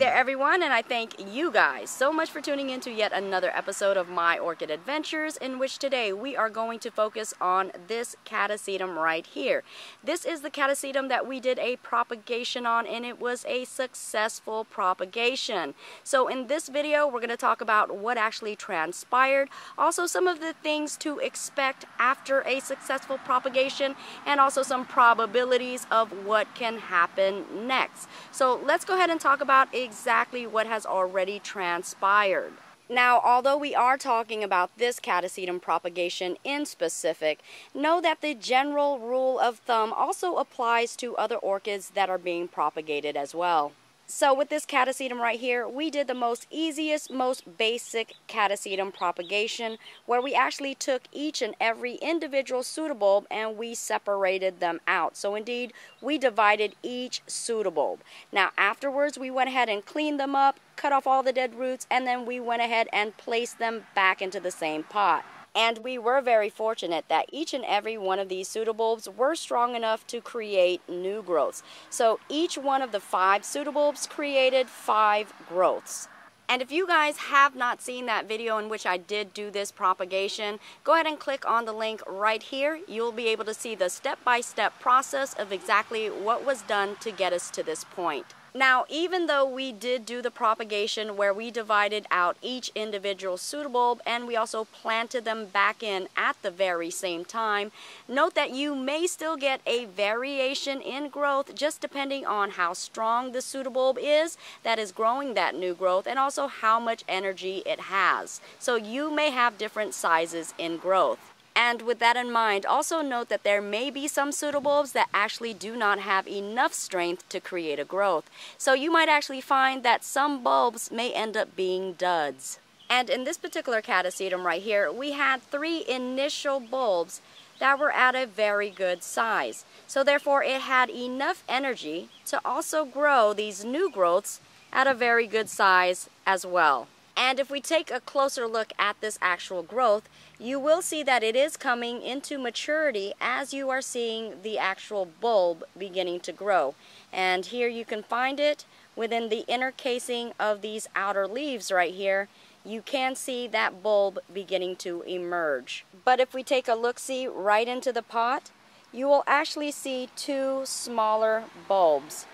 there everyone and I thank you guys so much for tuning in to yet another episode of My Orchid Adventures in which today we are going to focus on this catasetum right here. This is the catasetum that we did a propagation on and it was a successful propagation. So in this video we're going to talk about what actually transpired, also some of the things to expect after a successful propagation and also some probabilities of what can happen next. So let's go ahead and talk about exactly what has already transpired. Now, although we are talking about this catasetum propagation in specific, know that the general rule of thumb also applies to other orchids that are being propagated as well. So with this catasetum right here, we did the most easiest, most basic catasetum propagation where we actually took each and every individual pseudobulb and we separated them out. So indeed, we divided each pseudobulb. Now afterwards, we went ahead and cleaned them up, cut off all the dead roots, and then we went ahead and placed them back into the same pot. And we were very fortunate that each and every one of these pseudobulbs were strong enough to create new growths. So each one of the five pseudobulbs created five growths. And if you guys have not seen that video in which I did do this propagation, go ahead and click on the link right here. You'll be able to see the step-by-step -step process of exactly what was done to get us to this point. Now, even though we did do the propagation where we divided out each individual pseudobulb and we also planted them back in at the very same time, note that you may still get a variation in growth just depending on how strong the pseudobulb is that is growing that new growth and also how much energy it has. So you may have different sizes in growth. And with that in mind, also note that there may be some pseudobulbs that actually do not have enough strength to create a growth. So you might actually find that some bulbs may end up being duds. And in this particular catasetum right here, we had three initial bulbs that were at a very good size. So therefore it had enough energy to also grow these new growths at a very good size as well. And if we take a closer look at this actual growth, you will see that it is coming into maturity as you are seeing the actual bulb beginning to grow. And here you can find it within the inner casing of these outer leaves right here. You can see that bulb beginning to emerge. But if we take a look-see right into the pot, you will actually see two smaller bulbs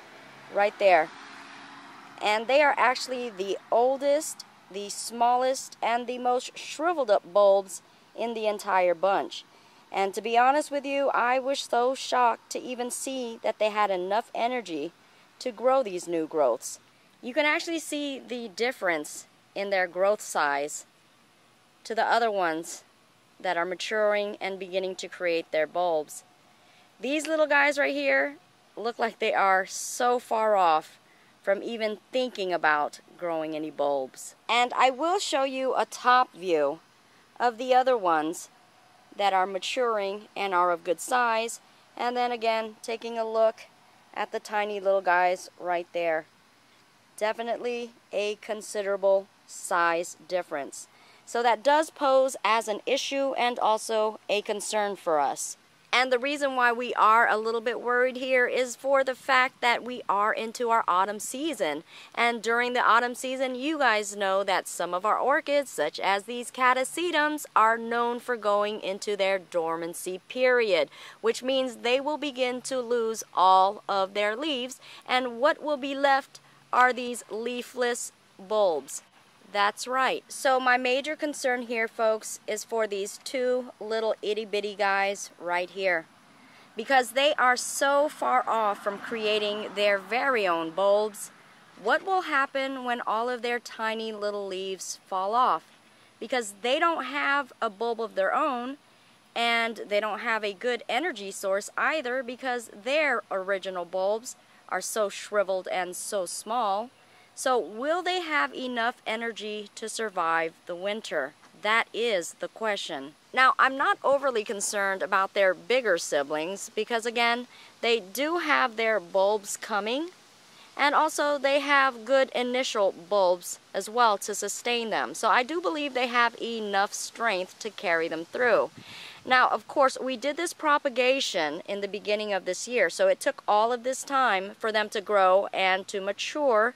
right there. And they are actually the oldest the smallest and the most shriveled up bulbs in the entire bunch. And to be honest with you, I was so shocked to even see that they had enough energy to grow these new growths. You can actually see the difference in their growth size to the other ones that are maturing and beginning to create their bulbs. These little guys right here look like they are so far off from even thinking about growing any bulbs. And I will show you a top view of the other ones that are maturing and are of good size. And then again, taking a look at the tiny little guys right there. Definitely a considerable size difference. So that does pose as an issue and also a concern for us. And the reason why we are a little bit worried here is for the fact that we are into our autumn season. And during the autumn season, you guys know that some of our orchids, such as these catasetums, are known for going into their dormancy period, which means they will begin to lose all of their leaves. And what will be left are these leafless bulbs. That's right. So my major concern here, folks, is for these two little itty-bitty guys right here. Because they are so far off from creating their very own bulbs, what will happen when all of their tiny little leaves fall off? Because they don't have a bulb of their own, and they don't have a good energy source either because their original bulbs are so shriveled and so small. So will they have enough energy to survive the winter? That is the question. Now, I'm not overly concerned about their bigger siblings because, again, they do have their bulbs coming and also they have good initial bulbs as well to sustain them. So I do believe they have enough strength to carry them through. Now, of course, we did this propagation in the beginning of this year, so it took all of this time for them to grow and to mature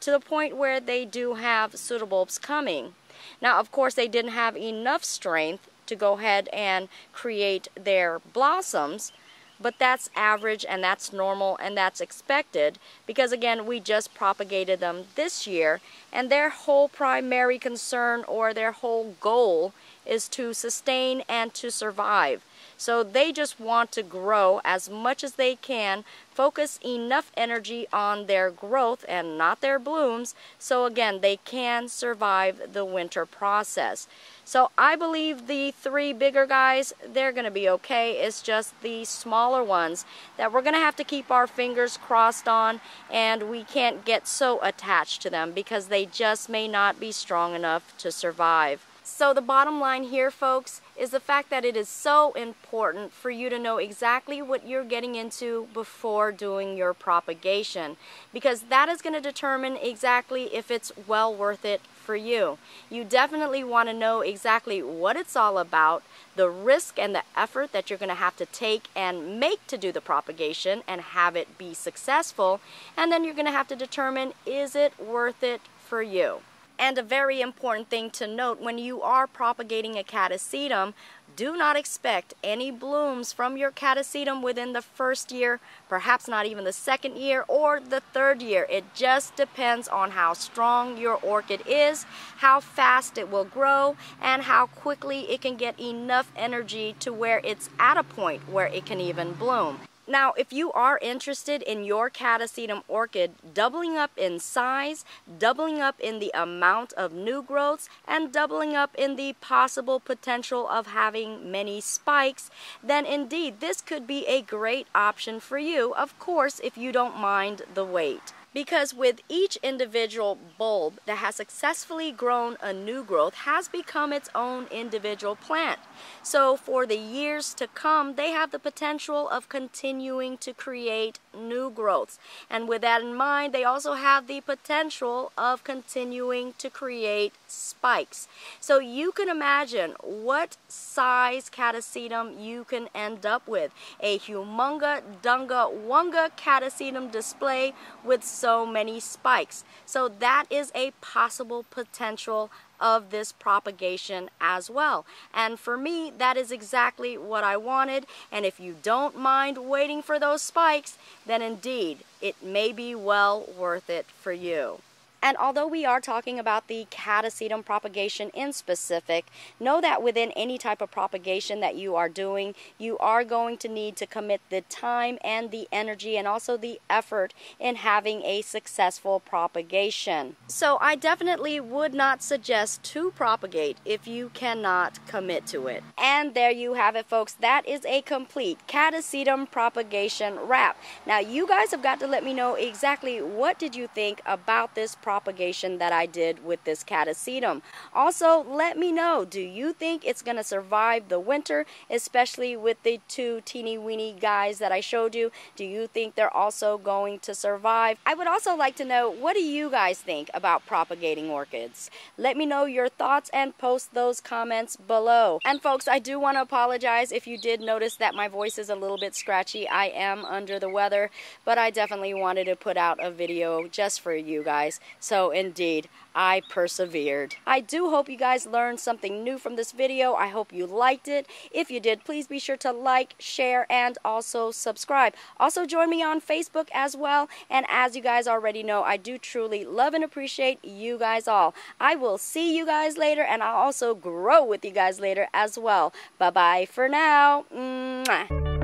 to the point where they do have pseudobulbs coming. Now, of course, they didn't have enough strength to go ahead and create their blossoms, but that's average and that's normal and that's expected because again we just propagated them this year and their whole primary concern or their whole goal is to sustain and to survive. So they just want to grow as much as they can, focus enough energy on their growth and not their blooms, so again, they can survive the winter process. So I believe the three bigger guys, they're going to be okay. It's just the smaller ones that we're going to have to keep our fingers crossed on and we can't get so attached to them because they just may not be strong enough to survive. So the bottom line here, folks, is the fact that it is so important for you to know exactly what you're getting into before doing your propagation because that is going to determine exactly if it's well worth it for you. You definitely want to know exactly what it's all about, the risk and the effort that you're going to have to take and make to do the propagation and have it be successful, and then you're going to have to determine is it worth it for you. And a very important thing to note when you are propagating a catasetum, do not expect any blooms from your catasetum within the first year, perhaps not even the second year or the third year. It just depends on how strong your orchid is, how fast it will grow, and how quickly it can get enough energy to where it's at a point where it can even bloom. Now, if you are interested in your catasetum orchid doubling up in size, doubling up in the amount of new growths, and doubling up in the possible potential of having many spikes, then indeed this could be a great option for you, of course, if you don't mind the wait because with each individual bulb that has successfully grown a new growth has become its own individual plant. So for the years to come, they have the potential of continuing to create new growths. And with that in mind, they also have the potential of continuing to create spikes. So you can imagine what size catasetum you can end up with. A humunga dunga wunga catasetum display with so many spikes. So that is a possible potential of this propagation as well. And for me, that is exactly what I wanted. And if you don't mind waiting for those spikes, then indeed, it may be well worth it for you. And although we are talking about the catasetum propagation in specific, know that within any type of propagation that you are doing, you are going to need to commit the time and the energy and also the effort in having a successful propagation. So I definitely would not suggest to propagate if you cannot commit to it. And there you have it, folks. That is a complete catasetum propagation wrap. Now you guys have got to let me know exactly what did you think about this propagation that I did with this catasetum. Also, let me know, do you think it's going to survive the winter, especially with the two teeny weeny guys that I showed you? Do you think they're also going to survive? I would also like to know, what do you guys think about propagating orchids? Let me know your thoughts and post those comments below. And folks, I do want to apologize if you did notice that my voice is a little bit scratchy. I am under the weather, but I definitely wanted to put out a video just for you guys. So indeed, I persevered. I do hope you guys learned something new from this video. I hope you liked it. If you did, please be sure to like, share, and also subscribe. Also join me on Facebook as well. And as you guys already know, I do truly love and appreciate you guys all. I will see you guys later, and I'll also grow with you guys later as well. Bye-bye for now. Mwah.